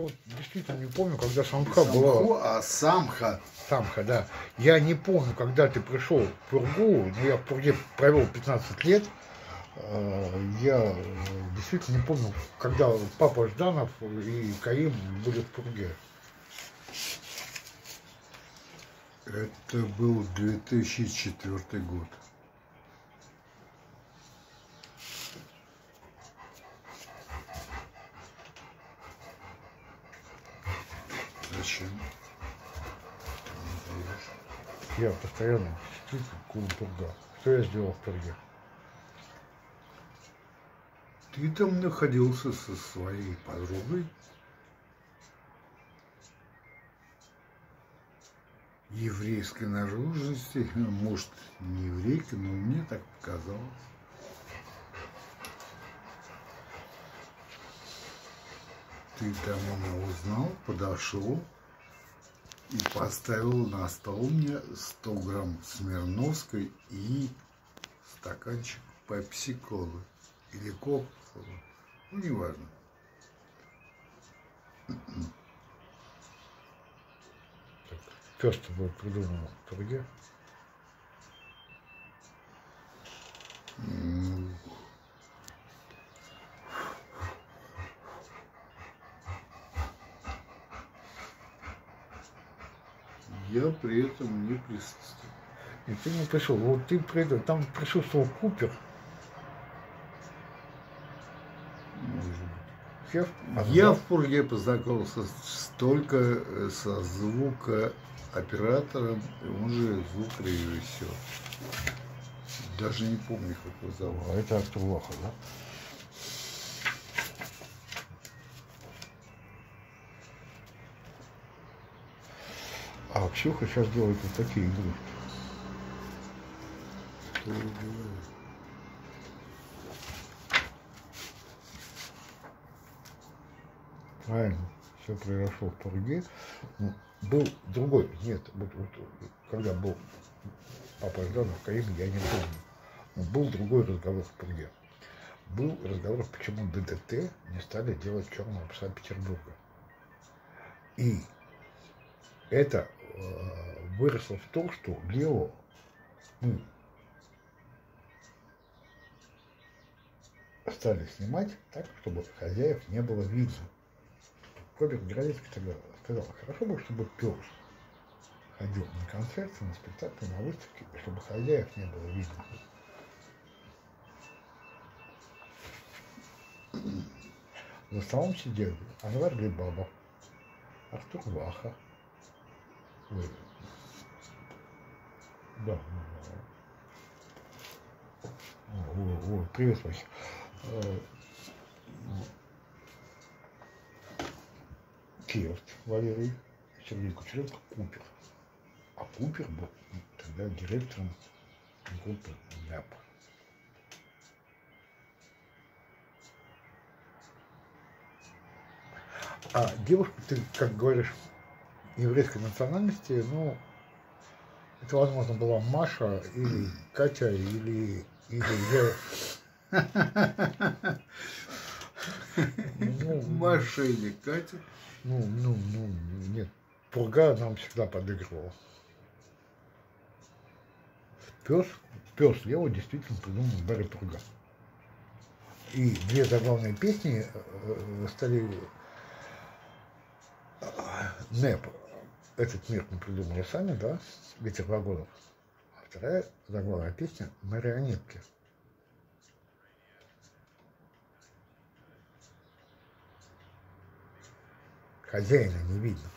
Вот действительно не помню, когда самха была. Самху, а самха. Самха, да. Я не помню, когда ты пришел в Пургу, но я в Пурге провел 15 лет. Э, Я э, действительно не помню, когда папа Жданов и Карим были в Пурге. Это был 2004 год. Зачем? Ты не даешь? Я постоянно сидит клуб Пурга. Что я сделал в Пурге? Ты там находился со своей подругой? Еврейской наружности, может, не еврейка, но мне так показалось. Ты там меня узнал, подошел и поставил на стол мне 100 грамм Смирновской и стаканчик пепси-колы или кока-колы. Ну, неважно. Кто с тобой придумал в Пурге? Я при этом не присутствовал. И ты не пришел. Вот ты пришел, там присутствовал Купер. Может быть. Я, в Пурге познакомился с- только э, со звукооператором, он же звукорежиссер. Даже не помню, как его зовут. А это Артур Лоха, да? А Ксюха сейчас делает вот такие игрушки. Правильно, все произошло в Пурге. Ну, был другой, нет, вот, вот, когда был папа Жданов, Карим, я не помню. Был другой разговор в Пурге. Был разговор, почему ДДТ не стали делать черного пса Петербурга. И это выросло в том, что Лео ну, стали снимать так, чтобы хозяев не было видно. Роберт Городецкий тогда сказал, хорошо бы, чтобы пес ходил на концерты, на спектакли, на выставки, чтобы хозяев не было видно. За столом сидели Анвар Глебаба, Артур Ваха. Да. О, о, привет, Вася. Э, Кирт Валерий, Сергей Кучеренко, Купер. А Купер был тогда директором группы НЭП. А девушка, ты, как говоришь, еврейской национальности, ну, это, возможно, была Маша или Катя, или, или Вера. Ну, Маша или Катя? Ну, ну, ну, нет. Пурга нам всегда подыгрывал. Пес, пес Лео действительно придумал Барри Пурга. И две заглавные песни э, стали э, НЭП. Этот мир мы придумали сами, да, ветер вагонов. А вторая заглавная песня «Марионетки». Хозяина не видно.